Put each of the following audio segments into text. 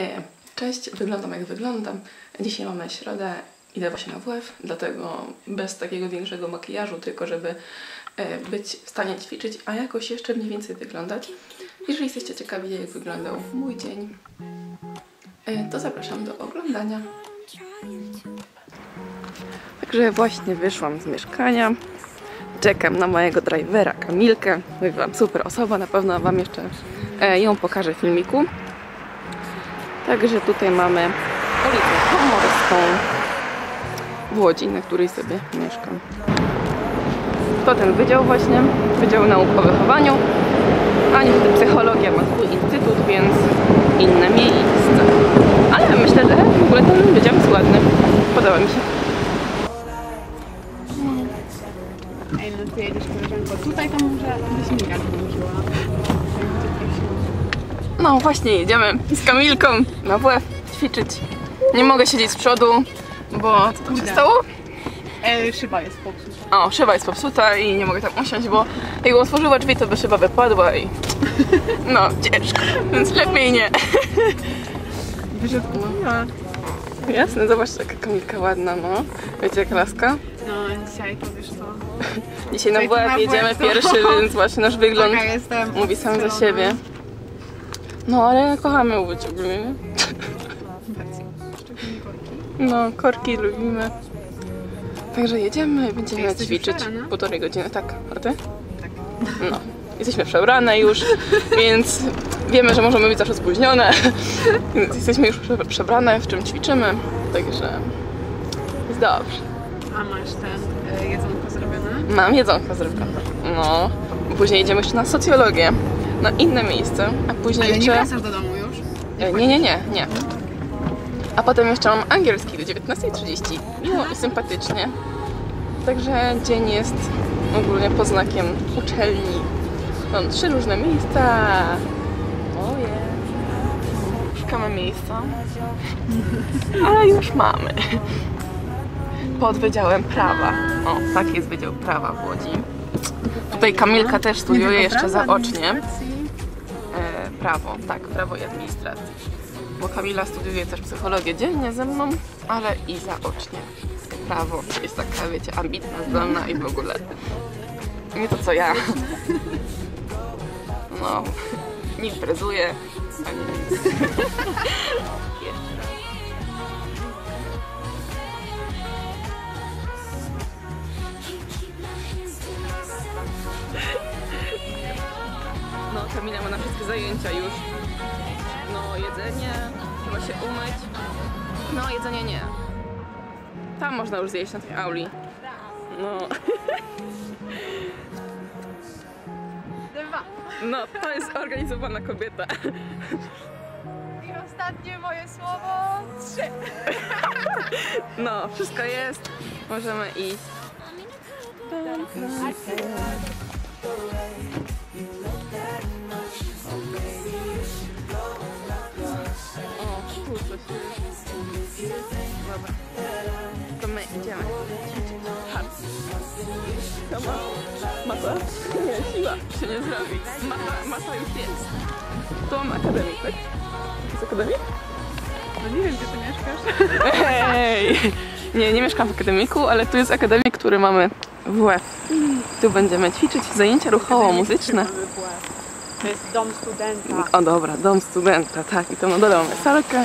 E, Cześć, wyglądam jak wyglądam. Dzisiaj mamy środę, idę właśnie na WF, dlatego bez takiego większego makijażu, tylko żeby e, być w stanie ćwiczyć, a jakoś jeszcze mniej więcej wyglądać. Jeżeli jesteście ciekawi, jak wyglądał mój dzień, e, to zapraszam do oglądania. Także właśnie wyszłam z mieszkania. Czekam na mojego drivera Kamilkę. Mówi wam super osoba, na pewno wam jeszcze ją pokażę w filmiku. Także tutaj mamy ulicę Pomorską w Łodzi, na której sobie mieszkam. To ten wydział właśnie, Wydział Nauk o Wychowaniu, a niestety psychologia ma swój instytut, więc inne miejsce. Ale myślę, No właśnie, jedziemy z Kamilką na WF ćwiczyć. Nie mogę siedzieć z przodu, bo co tam się stało? E, szyba jest popsuta. O, szyba jest popsuta i nie mogę tam usiąść, bo jakbym otworzyła drzwi, to by szyba wypadła i... No, ciężko, więc lepiej nie. Wyszedł Jasne, zobacz jaka Kamilka ładna, no. Wiecie jak laska? No, dzisiaj to wiesz co. Dzisiaj na WF jedziemy pierwszy, więc właśnie nasz wygląd mówi sam za siebie. No, ale kochamy łódź ogólnie, nie? Szczególnie korki. No, korki lubimy. Także jedziemy, będziemy Jesteś ćwiczyć już przebrana? półtorej godziny, tak, a ty? Tak. No, jesteśmy przebrane już, więc wiemy, że możemy być zawsze spóźnione, więc jesteśmy już prze- przebrane, w czym ćwiczymy, także jest dobrze. A masz ten e, jedzonko zrobione? Mam jedzonko zrobione. No, później jedziemy jeszcze na socjologię, na inne miejsce, a później Ale nie jeszcze... wracasz do domu już? E, Nie, nie, nie, nie. A potem jeszcze mam angielski do 19.30. Miło i sympatycznie. Także dzień jest ogólnie pod znakiem uczelni. Mam trzy różne miejsca. Oje. Szukamy miejsca. Ale już mamy. Pod Wydziałem Prawa. O, tak jest Wydział Prawa w Łodzi. Tutaj Kamilka też studiuje jeszcze zaocznie. Prawo, tak, prawo i administracji. Bo Kamila studiuje też psychologię dziennie ze mną, ale i zaocznie. Prawo jest taka, wiecie, ambitna, zdolna i w ogóle. Nie to co ja. No, nie imprezuję, ani nic. Ma na wszystkie zajęcia już. No, jedzenie, trzeba się umyć. No, jedzenie nie. Tam można już zjeść na tej auli. No, Dwa. no, to jest zorganizowana kobieta. I ostatnie moje słowo. Trzy. No, wszystko jest. Możemy iść. To ma, masa? Nie, siła się nie zrobi. Masa, masa już jest. Tu mam akademik, tak? To jest akademik? No nie wiem, gdzie ty mieszkasz. Hej! Nie, nie mieszkam w akademiku, ale tu jest akademik, który mamy w WF. Tu będziemy ćwiczyć zajęcia ruchowo-muzyczne. To jest dom studenta. O dobra, dom studenta, tak. I to na dole mamy salkę.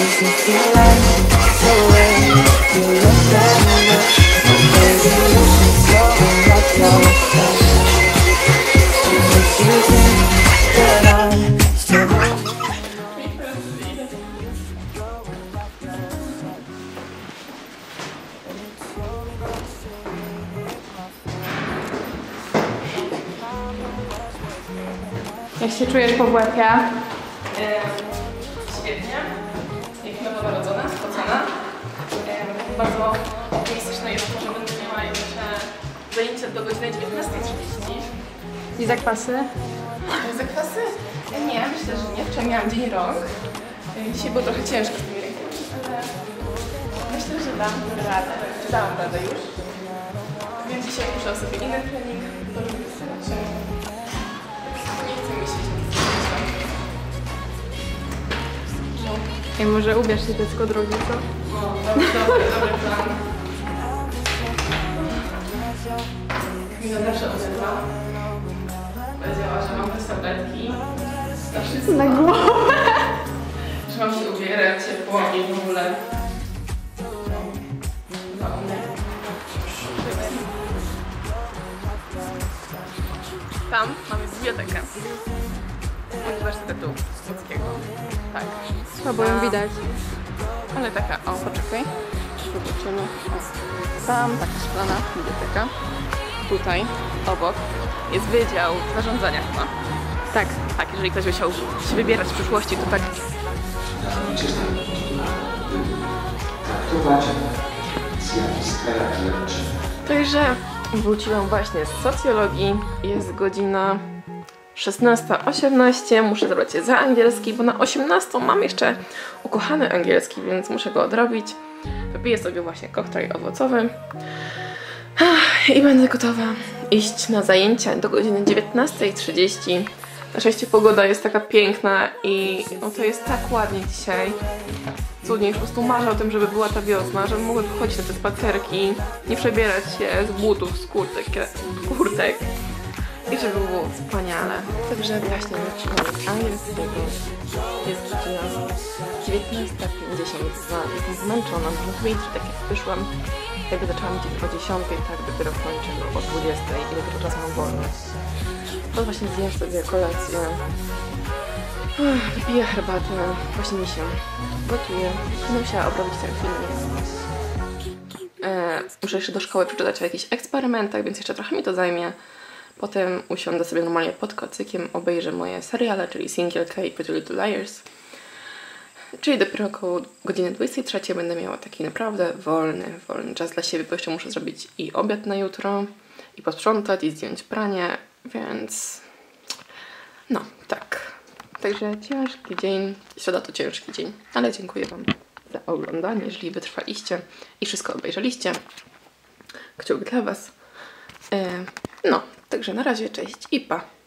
Makes the you. Maybe you should you I'm Jak się czujesz po? Bardzo optymistyczne jest to, że będę miała jeszcze zajęcia do godziny 19.30. I zakwasy? Zakwasy? Nie, myślę, że nie. Wczoraj miałam dzień rok. Dzisiaj było trochę ciężko z tymi rękami, ale myślę, że dam radę. Dałam radę już. Więc dzisiaj muszę sobie inny trening I może ubierz się dziecko drogi, co? no, dobry, dobry, dobry plan. Kamila zawsze odezwa. Powiedziała, że mam te tabletki. Na głowę. Że mam się ubierać ciepło i w ogóle. Tam mamy bibliotekę. Uniwersytetu Łódzkiego. Tak. Słabo ją widać. Ale taka, o poczekaj. Zobaczymy. Tam taka szklana biblioteka. Tutaj, obok, jest wydział zarządzania chyba. Tak. Tak, jeżeli ktoś by chciał się wybierać w przyszłości, to tak traktować zjawiska rzeczy. Także wróciłam właśnie z socjologii. Jest godzina 16.18. Muszę zabrać się za angielski, bo na 18 mam jeszcze ukochany angielski, więc muszę go odrobić. Wypiję sobie właśnie koktajl owocowy. I będę gotowa iść na zajęcia do godziny 19.30. Na szczęście pogoda jest taka piękna i no to jest tak ładnie dzisiaj. Cudnie, już po prostu marzę o tym, żeby była ta wiosna, żeby mogły chodzić na te spacerki, nie przebierać się z butów, z kurtek, kurtek i żeby było wspaniale. Także właśnie zaczynamy z angielskiego. Jest godzina 19.52. Jestem zmęczona, muszę powiedzieć, że tak jak wyszłam, jakby zaczęłam dzień o 10, tak dopiero kończę o 20 i dopiero czas mam wolny. To właśnie zjem sobie kolację. Ach, Wypiję herbatę, właśnie mi się gotuje. Będę musiała obrobić ten filmik. E, muszę jeszcze do szkoły przeczytać o jakichś eksperymentach, więc jeszcze trochę mi to zajmie. Potem usiądę sobie normalnie pod kocykiem, obejrzę moje seriale, czyli Single K i Pretty Little Liars. Czyli dopiero około godziny 23 będę miała taki naprawdę wolny, wolny czas dla siebie, bo jeszcze muszę zrobić i obiad na jutro, i posprzątać, i zdjąć pranie, więc no, tak. Także ciężki dzień. Środa to ciężki dzień, ale dziękuję Wam za oglądanie, jeżeli wytrwaliście i wszystko obejrzeliście. Kciuk dla Was. E, no, także na razie, cześć i pa.